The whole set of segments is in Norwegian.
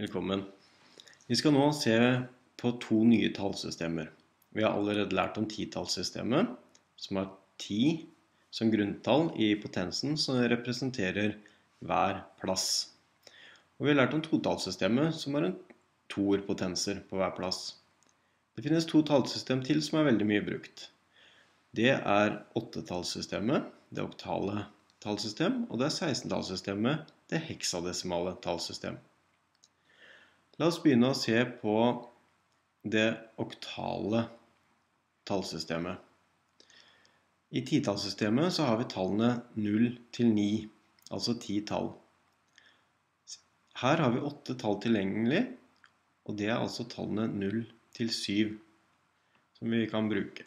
Velkommen. Vi skal nå se på to nye tallsystemer. Vi har allerede lært om titallssystemet, som har ti som grunntall i potensen som representerer hver plass. Og vi har lært om totallssystemet, som har en toerpotenser på hver plass. Det finnes to tallsystem til som er veldig mye brukt. Det er åttetallssystemet, det oktale tallsystem, og det er 16-tallssystemet, det heksadesimale tallsystem. La oss begynne å se på det oktale tallsystemet. I titallssystemet så har vi tallene 0 til 9, altså 10 tall. Her har vi åtte tall tilgjengelig, og det er altså tallene 0 til 7 som vi kan bruke.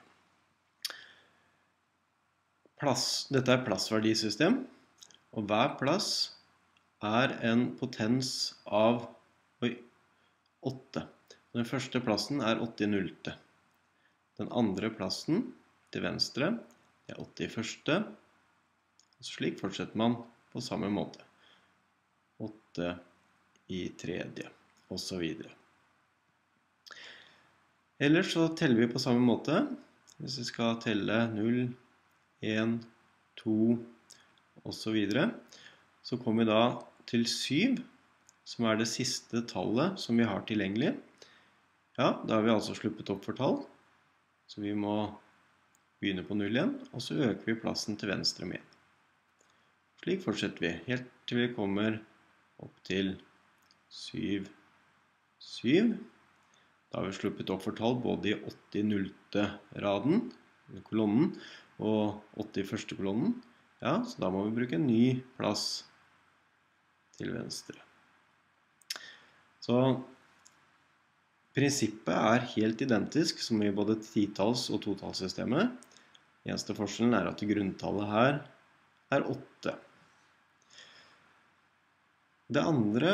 Plass, dette er plassverdisystem, og hver plass er en potens av oi, 8. Den første plassen er 8 i nullte. Den andre plassen til venstre er 8 i første. Slik fortsetter man på samme måte. 8 i tredje, videre. Ellers så teller vi på samme måte. Hvis vi skal telle 0, 1, 2 og så så kommer vi da til 7, som er det siste tallet som vi har tilgjengelig. Ja, da har vi altså sluppet opp for tall, så vi må begynne på 0 igjen, og så øker vi plassen til venstre med 1. Slik fortsetter vi, helt til vi kommer opp til 7, 7. Da har vi sluppet opp for tall både i 80 nullte raden, kolonnen, og 80 første kolonnen. Ja, så da må vi bruke en ny plass til venstre. Så prinsippet er helt identisk som i både titalls- og totallssystemet. Eneste forskjellen er at grunntallet her er 8. Det andre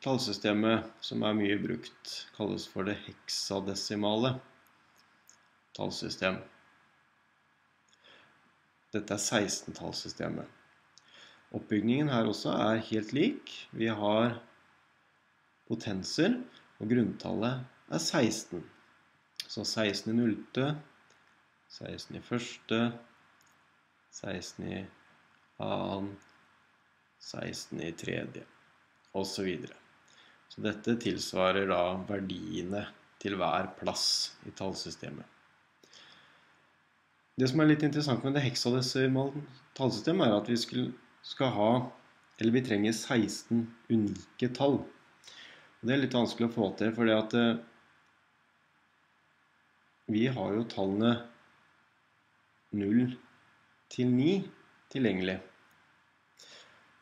tallsystemet som er mye brukt, kalles for det heksadesimale tallsystem. Dette er 16-tallssystemet. Oppbygningen her også er helt lik. Vi har potenser, og grunntallet er 16. Så 16 i nullte 16 i første, 16 i annen, 16 i tredje, og Så, så dette tilsvarer da verdiene til hver plass i tallsystemet. Det som er litt interessant med det heksadesimale tallsystemet, er at vi skal ha Eller vi trenger 16 unike tall. Det er litt vanskelig å få til, fordi at eh, vi har jo tallene 0 til 9 tilgjengelig.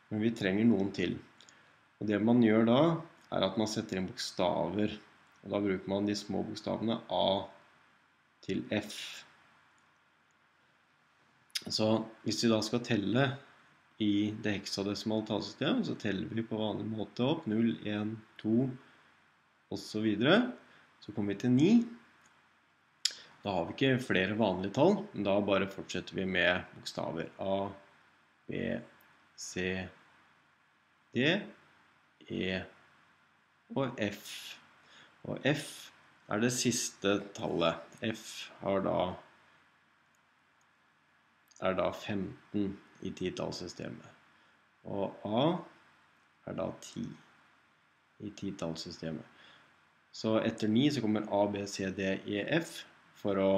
Men vi trenger noen til. Og det man gjør da, er at man setter inn bokstaver. Og da bruker man de små bokstavene A til F. Så hvis vi da skal telle i det heksadesimale tallsystemet, så teller vi på vanlig måte opp 0, 1, 2 osv. Så, så kommer vi til 9. Da har vi ikke flere vanlige tall, men da bare fortsetter vi med bokstaver A, B, C, D, E og F. Og F er det siste tallet. F da er da 15 i titallssystemet. Og A er da 10 i titallssystemet. Så etter 9 så kommer A, B, C, D, E, F for å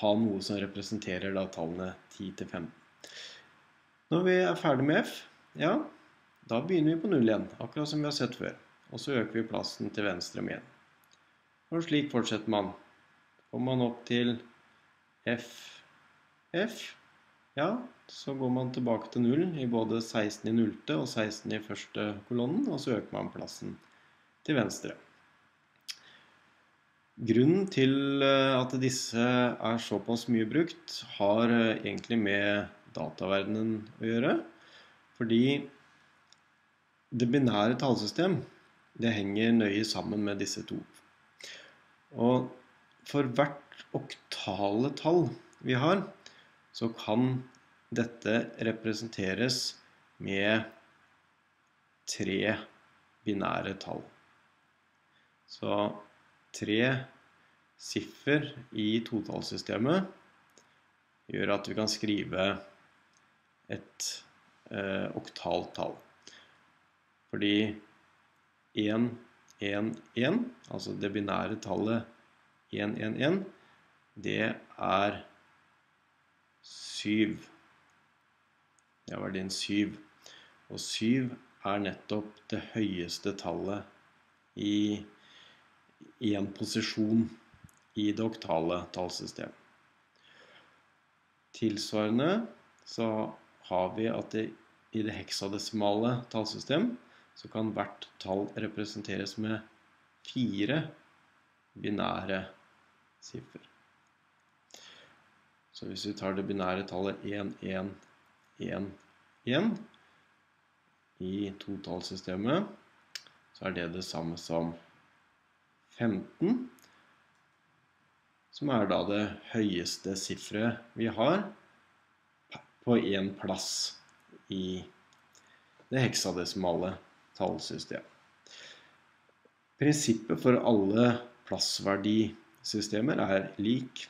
ha noe som representerer da tallene 10 til 15. Når vi er ferdig med F, ja, da begynner vi på 0 igjen, akkurat som vi har sett før. Og så øker vi plassen til venstre med 1. Og slik fortsetter man. Kommer man opp til F, F, ja, så går man tilbake til null i både 16 i nullte og 16 i første kolonnen, og så øker man plassen til venstre. Grunnen til eh, at disse er såpass mye brukt, har eh, egentlig med dataverdenen å gjøre. Fordi det binære tallsystem det henger nøye sammen med disse to. Og for hvert oktale tall vi har, så kan dette representeres med tre binære tall. Så tre siffer i totallssystemet gjør at vi kan skrive et eh, oktalt tall. Fordi 1, 1, 1, altså det binære tallet 1, 1, 1, det er 7. Det er verdien syv. Og 7 er nettopp det høyeste tallet i en posisjon i det oktale tallsystem. Tilsvarende så har vi at det, i det heksadesimale tallsystem så kan hvert tall representeres med fire binære siffer. Så hvis vi tar det binære tallet 1, 1, 1, 1 i totalsystemet, så er det det samme som 15, som er da det høyeste sifferet vi har på én plass i det heksadesimale tallsystemet. Prinsippet for alle plassverdisystemer er lik,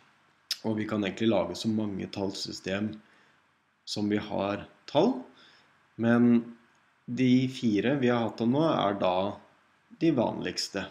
og vi kan egentlig lage så mange tallsystem som vi har tall. Men de fire vi har hatt av nå, er da de vanligste.